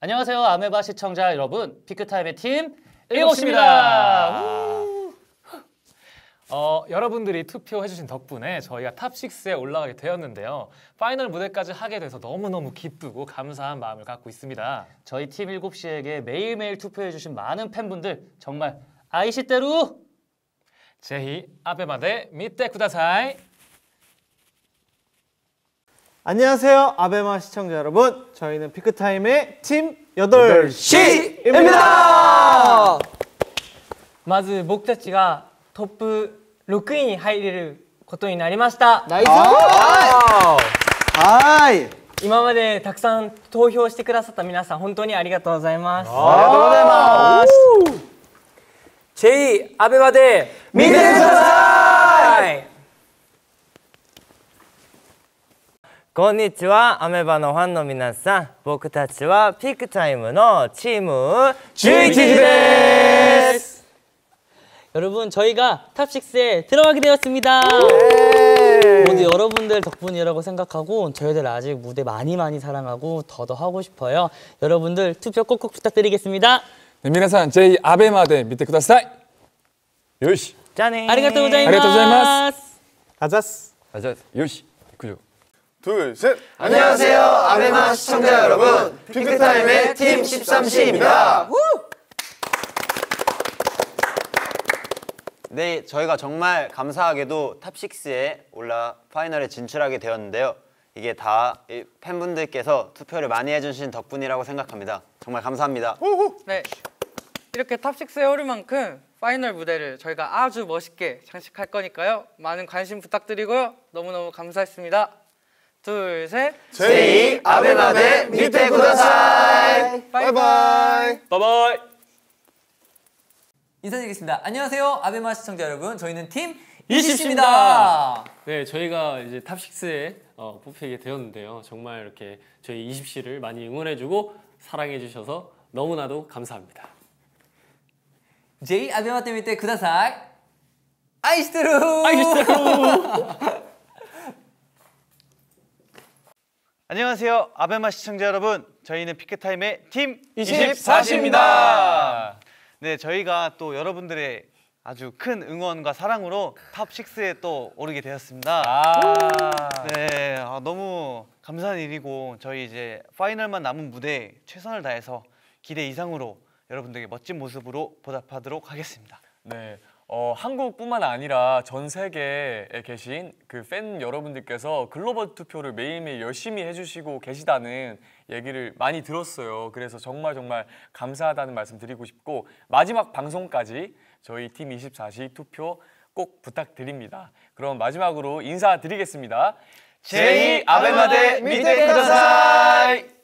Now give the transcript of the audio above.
안녕하세요 아베마 시청자 여러분 피크타임의 팀 일곱 시입니다. 어, 여러분들이 투표해주신 덕분에 저희가 top6에 올라가게 되었는데요. final 무대까지 하게 돼서 너무너무 기쁘고 감사한 마음을 갖고 있습니다. 저희 팀 7시에게 매일매일 투표해주신 많은 팬분들 정말 愛してる ぜひアベマで見てください 안녕하세요 아베마 시청자 여러분 저희는 피크타임의 팀 8시입니다 まず僕たちがトップ6位に入れることになりました나이스 하이 今までたくさん投票してくださった皆さん本当にありがとうございます J アベマで見てくださ こんにちは、アベマのファンの皆さん、僕たちはピークタイムのチーム11時です。 여러분 저희가 top6에 들어가게 되었습니다. 예! 모두 여러분들 덕분이라고 생각하고 저희들 아직 무대 많이 많이 사랑하고 더더 하고 싶어요. 여러분들 투표 꼭꼭 부탁드리겠습니다. 네, 皆さん ぜひアベマで見てください よし! じゃあね ありがとうございます! あざす! あざす! よし! 그죠 いくよ。 안녕하세요 아베마 시청자 여러분 피크타임의 팀 13시입니다 네, 저희가 정말 감사하게도 top6에 올라 final에 진출하게 되었는데요. 이게 다 이 팬분들께서 투표를 많이 해주신 덕분이라고 생각합니다. 정말 감사합니다. 네. 이렇게 top6에 오를 만큼 final 무대를 저희가 아주 멋있게 장식할 거니까요. 많은 관심 부탁드리고요. 너무너무 감사했습니다. 둘, 셋. 제이 아베나베 밑에 구다사이. 바이바이. 바이바이. 인사드리겠습니다. 안녕하세요. 아베마 시청자 여러분. 저희는 팀 이십입니다 네, 저희가 이제 탑식스에 어, 뽑히게 되었는데요. 정말 이렇게 저희 이십씨를 많이 응원해주고 사랑해주셔서 너무나도 감사합니다. 제이 아베마 때문에 그다사이 愛してる 愛してる 안녕하세요 아베마 시청자 여러분 저희는 피크타임의 팀 24시입니다. 네 저희가 또 여러분들의 아주 큰 응원과 사랑으로 top6에 또 오르게 되었습니다 아, 네 아, 너무 감사한 일이고 저희 이제 final만 남은 무대에 최선을 다해서 기대 이상으로 여러분들에게 멋진 모습으로 보답하도록 하겠습니다 네. 어, 한국뿐만 아니라 전 세계에 계신 그 팬 여러분들께서 글로벌 투표를 매일매일 열심히 해주시고 계시다는 얘기를 많이 들었어요. 그래서 정말 정말 감사하다는 말씀 드리고 싶고 마지막 방송까지 저희 팀 24시 투표 꼭 부탁드립니다. 그럼 마지막으로 인사드리겠습니다. 제이 아베마대 밑에 구다사이